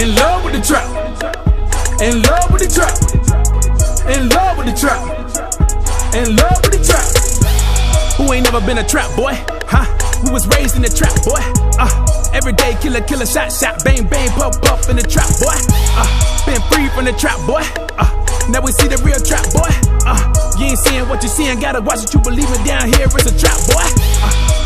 In love with the trap. In love with the trap. In love with the trap. In love with the trap. Who ain't never been a trap boy? Huh? We was raised in the trap boy. Uh, every day killer, killer, shot, shot, bang, bang, puff, puff in the trap boy. Uh, been free from the trap boy. Uh, now we see the real trap boy. Uh, you ain't seeing what you seeing, gotta watch what you believe in down here. It's a trap boy. Uh,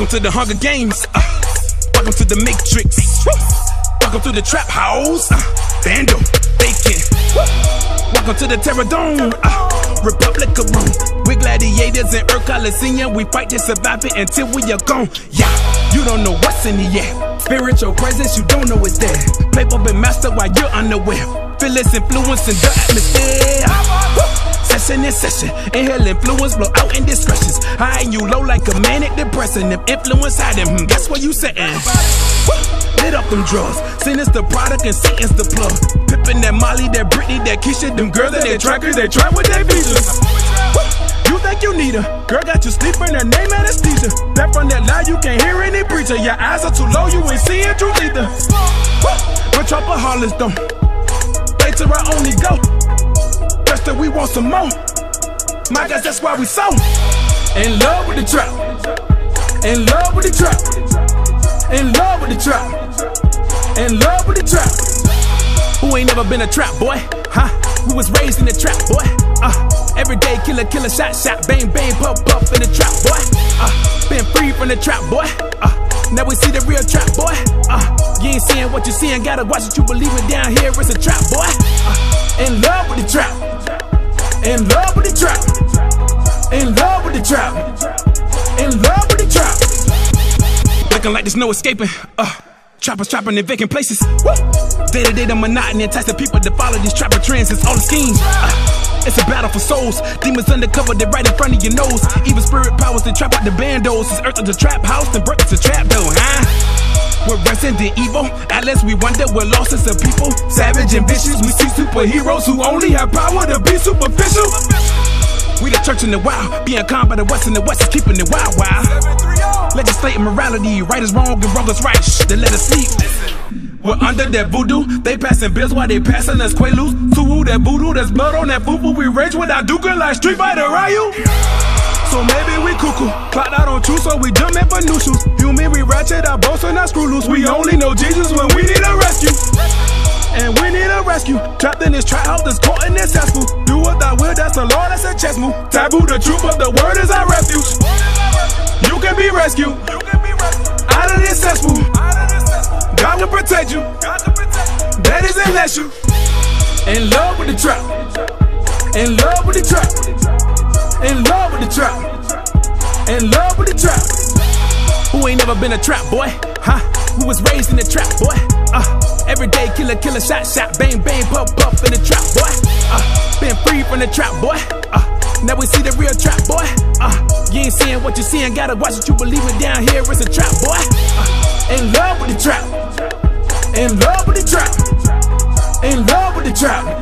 Welcome to the Hunger Games. Uh, welcome to the Matrix. Welcome to the trap house. Uh, Bando, bacon. Welcome to the Terror Dome. Uh, Republic of Rome. We're gladiators in Earth Coliseum. We fight to survive it until we are gone. Yeah, you don't know what's in the air. Spiritual presence, you don't know it's there. Play puppet master while you're unaware. Feel its influence in the atmosphere. Session in session, inhale influence, blow out in indiscretions. High and you low like a manic depressing. Them influence them, hmm, guess what you setting? Lit up them drugs, sin is the product and Satan's the plug. Pippin' that Molly, that Britney, that Keisha, them girls that they trackers, they try with their features. You think you need her? Girl got you sleeping, her name anesthesia. That from that lie, you can't hear any preacher. Your eyes are too low, you ain't seeing truth either. Chopper hollers don't. Wait till I only go. That we want some more. My guess that's why we so In love with the trap. In love with the trap. In love with the trap. In love with the trap. Who ain't never been a trap boy? Huh? We was raised in the trap boy. Uh, every day killer, killer, shot, shot, bang, bang, puff, puff in the trap boy. Uh, been free from the trap boy. Uh, now we see the real trap boy. Uh, you ain't seeing what you seeing, gotta watch what you believe in down here. It's a trap boy. Uh, In love with the trap. In love with the trap. In love with the trap. In love with the trap. Looking like there's no escaping. Uh, trappers trapping in vacant places. Day to day, the monotony enticing people to follow these trapper trends. It's all the schemes. Uh, it's a battle for souls. Demons undercover, they're right in front of your nose. Even spirit powers that trap out the bandos. This earth is a trap house, then birth is a trap though, huh? We're resident evil. Atlas, we wonder we're lost as a people. Savage and vicious, we see superheroes who only have power to be superficial. We the church in the wild, being calm by the west and the west is keeping it wild, wild. Legislating morality, right is wrong and wrong is right. Shh, they let us sleep. We're under that voodoo. They passing bills while they passing us quaaludes. Suwu that voodoo, there's blood on that boo We rage without duking like Street Fighter Ryu. So maybe we cuckoo. Clocked out on two, so we jumpin' for new shoes. Ratchet our bolts and our screw loose. We only know Jesus when we need a rescue. And we need a rescue. Trapped in this trap house that's caught in this cesspool. Do what I will, that's the law, that's a chess move. Taboo, the truth of the word is our refuge. You can be rescued out of this cesspool. God will protect you. That is unless you. In love with the trap. In love with the trap. In love with the trap. In love never been a trap boy, huh? Who was raised in the trap boy? Uh, every day killer, killer, shot, shot, bang, bang, pop, pop in the trap boy. Uh, been free from the trap boy. Uh, now we see the real trap boy. Uh, you ain't seeing what you seeing, gotta watch what you believe in down here. It's a trap boy. Uh, in love with the trap. In love with the trap. In love with the trap.